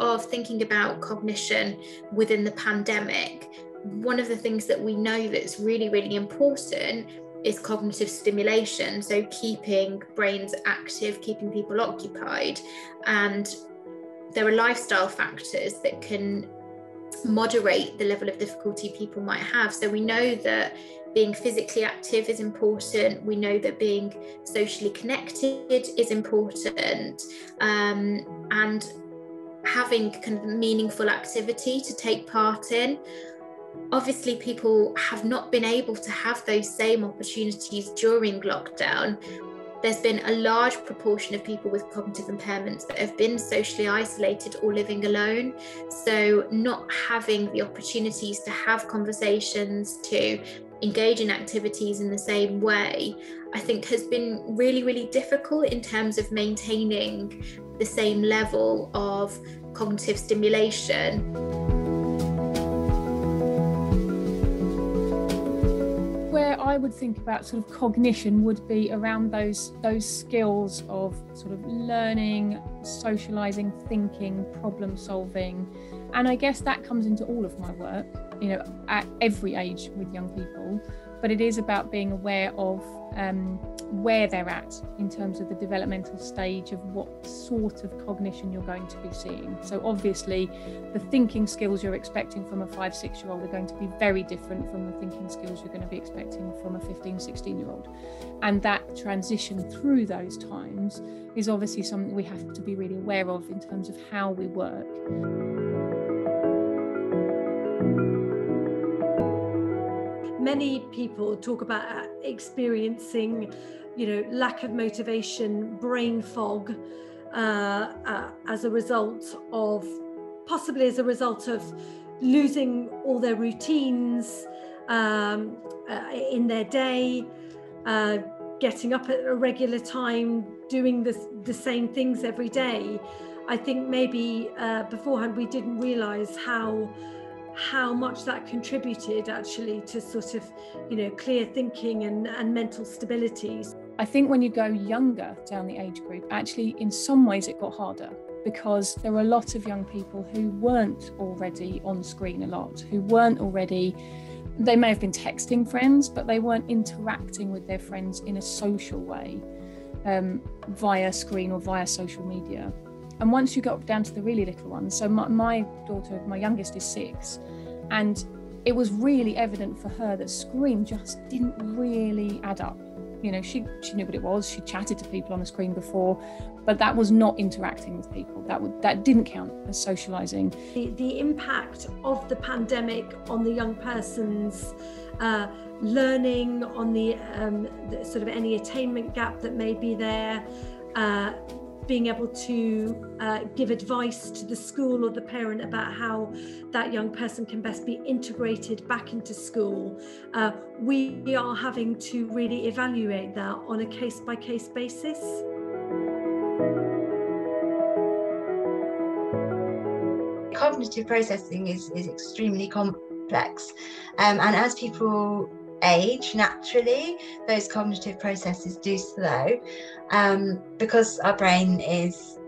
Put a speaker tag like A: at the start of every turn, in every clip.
A: of thinking about cognition within the pandemic, one of the things that we know that's really, really important is cognitive stimulation. So, keeping brains active, keeping people occupied. And there are lifestyle factors that can moderate the level of difficulty people might have. So, we know that being physically active is important. We know that being socially connected is important. Um, and having kind of meaningful activity to take part in obviously people have not been able to have those same opportunities during lockdown there's been a large proportion of people with cognitive impairments that have been socially isolated or living alone. So, not having the opportunities to have conversations, to engage in activities in the same way, I think has been really, really difficult in terms of maintaining the same level of cognitive stimulation.
B: Where I would think about sort of cognition would be around those those skills of sort of learning, socializing, thinking, problem solving. And I guess that comes into all of my work, you know, at every age with young people. But it is about being aware of um, where they're at in terms of the developmental stage of what sort of cognition you're going to be seeing. So, obviously, the thinking skills you're expecting from a five, six year old are going to be very different from the thinking skills you're going to be expecting from a 15, 16 year old. And that transition through those times is obviously something we have to be really aware of in terms of how we work.
C: Many people talk about experiencing you know, lack of motivation, brain fog uh, uh, as a result of, possibly as a result of losing all their routines um, uh, in their day, uh, getting up at a regular time, doing the, the same things every day. I think maybe uh, beforehand we didn't realize how how much that contributed actually to sort of you know clear thinking and, and mental stability
B: i think when you go younger down the age group actually in some ways it got harder because there were a lot of young people who weren't already on screen a lot who weren't already they may have been texting friends but they weren't interacting with their friends in a social way um, via screen or via social media and once you got down to the really little ones, so my, my daughter, my youngest is six, and it was really evident for her that screen just didn't really add up. You know, she she knew what it was. She chatted to people on the screen before, but that was not interacting with people. That would that didn't count as socializing.
C: The, the impact of the pandemic on the young person's uh, learning, on the, um, the, sort of any attainment gap that may be there. Uh, being able to uh, give advice to the school or the parent about how that young person can best be integrated back into school. Uh, we are having to really evaluate that on a case by case basis.
D: Cognitive processing is, is extremely complex, um, and as people age naturally those cognitive processes do slow um, because our brain is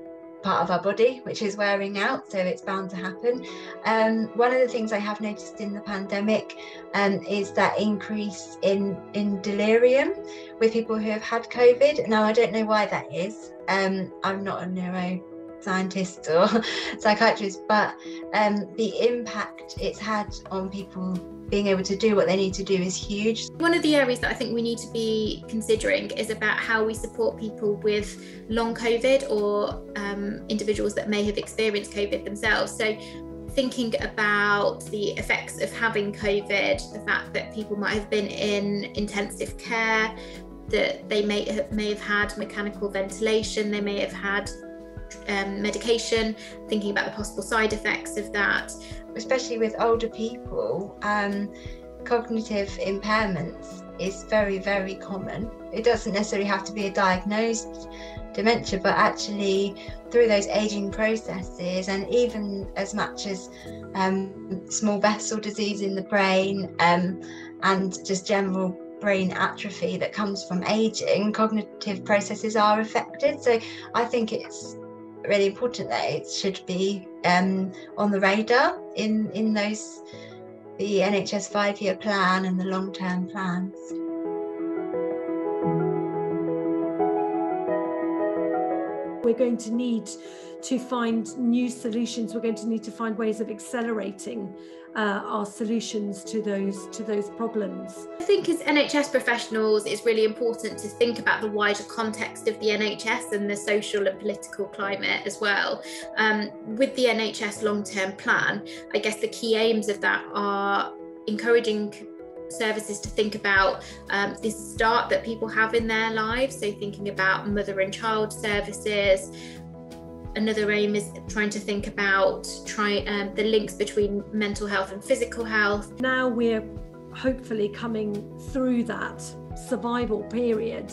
D: part of our body which is wearing out so it's bound to happen. Um, one of the things i have noticed in the pandemic um, is that increase in in delirium with people who have had covid. Now i don't know why that is. Um, i'm not a neuro scientist or psychiatrists, but um, the impact it's had on people being able to do what they need to do is huge.
A: One of the areas that I think we need to be considering is about how we support people with long COVID or um, individuals that may have experienced COVID themselves. So, thinking about the effects of having COVID, the fact that people might have been in intensive care, that they may have, may have had mechanical ventilation, they may have had um, medication, thinking about the possible side effects of that
D: especially with older people, um, cognitive impairments is very, very common. It doesn't necessarily have to be a diagnosed dementia, but actually through those aging processes, and even as much as um, small vessel disease in the brain um, and just general brain atrophy that comes from aging, cognitive processes are affected. So I think it's really important that it should be um, on the radar in in those the NHS five year plan and the long term plans.
C: We're going to need to find new solutions. We're going to need to find ways of accelerating uh, our solutions to those to those problems.
A: I think as NHS professionals, it's really important to think about the wider context of the NHS and the social and political climate as well. Um, with the NHS long-term plan, I guess the key aims of that are encouraging services to think about um, this start that people have in their lives. So, thinking about mother and child services, another aim is trying to think about try um, the links between mental health and physical health.
C: Now we're hopefully coming through that survival period.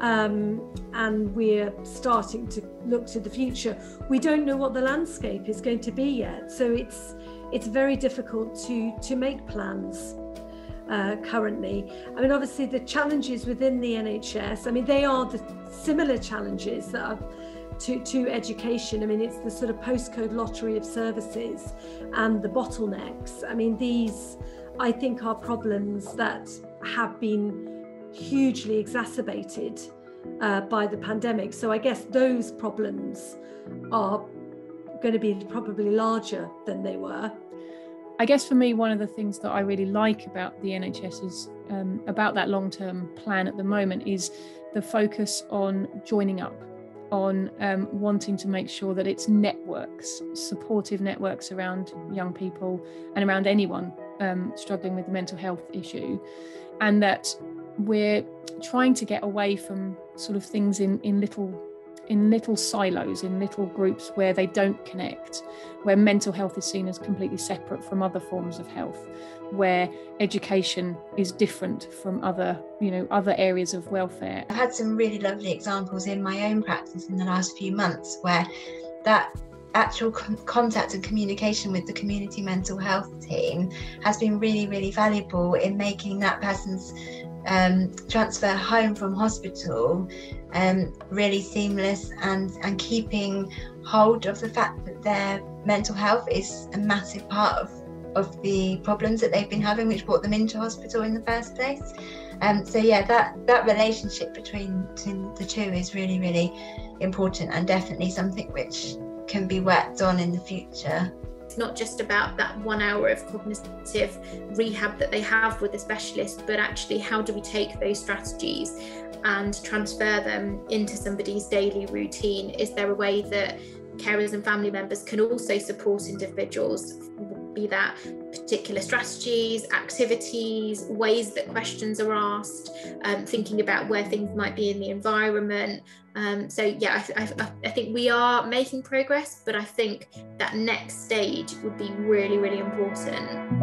C: Um, and we're starting to look to the future. We don't know what the landscape is going to be yet, so it's it's very difficult to to make plans uh, currently. I mean, obviously the challenges within the NHS. I mean, they are the similar challenges that are to, to education. I mean, it's the sort of postcode lottery of services and the bottlenecks. I mean, these, I think, are problems that have been hugely exacerbated uh, by the pandemic. So I guess those problems are going to be probably larger than they were.
B: I guess for me, one of the things that I really like about the NHS is um, about that long term plan at the moment is the focus on joining up on um, wanting to make sure that it's networks, supportive networks around young people and around anyone um, struggling with the mental health issue, and that we're trying to get away from sort of things in, in little in little silos, in little groups where they don't connect, where mental health is seen as completely separate from other forms of health, where education is different from other, you know, other areas of welfare.
D: I've had some really lovely examples in my own practice in the last few months where that actual contact and communication with the community mental health team has been really, really valuable in making that person's um, transfer home from hospital um, really seamless and, and keeping hold of the fact that their mental health is a massive part of, of the problems that they've been having, which brought them into hospital in the first place. Um, so yeah, that that relationship between the two is really, really important and definitely something which can be worked on in the future
A: it's not just about that one hour of cognitive rehab that they have with a specialist, but actually, how do we take those strategies and transfer them into somebody's daily routine? Is there a way that carers and family members can also support individuals be that particular strategies, activities, ways that questions are asked, um, thinking about where things might be in the environment. Um, so yeah, I, I, I, think we are making progress, but I think that next stage would be really, really important.